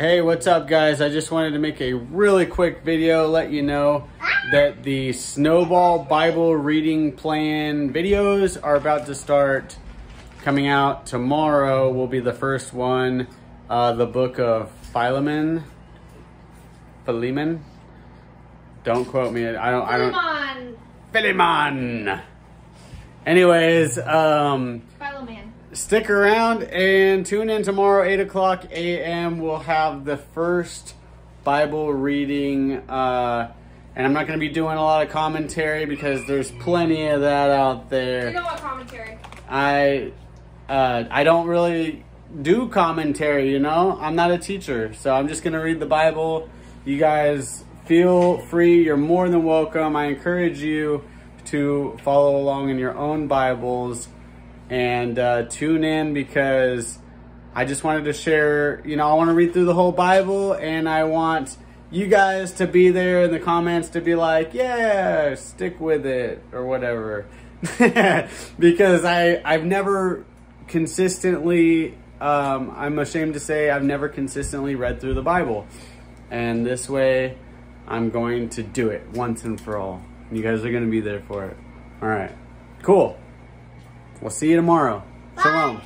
Hey, what's up guys? I just wanted to make a really quick video, let you know that the Snowball Bible reading plan videos are about to start coming out. Tomorrow will be the first one, uh, the book of Philemon. Philemon? Don't quote me. I don't, I don't. Philemon. Philemon! Anyways, um, Philoman. Stick around and tune in tomorrow 8 o'clock a.m we'll have the first bible reading uh and i'm not going to be doing a lot of commentary because there's plenty of that out there. You know what commentary? i uh i don't really do commentary you know? I'm not a teacher so i'm just going to read the bible. You guys feel free. You're more than welcome. I encourage you to follow along in your own bibles and uh, tune in because I just wanted to share, you know, I want to read through the whole Bible and I want you guys to be there in the comments to be like, yeah, stick with it or whatever. because I, I've never consistently, um, I'm ashamed to say, I've never consistently read through the Bible. And this way, I'm going to do it once and for all. You guys are going to be there for it. All right. Cool. We'll see you tomorrow. Shalom.